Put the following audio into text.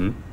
Mm-hmm.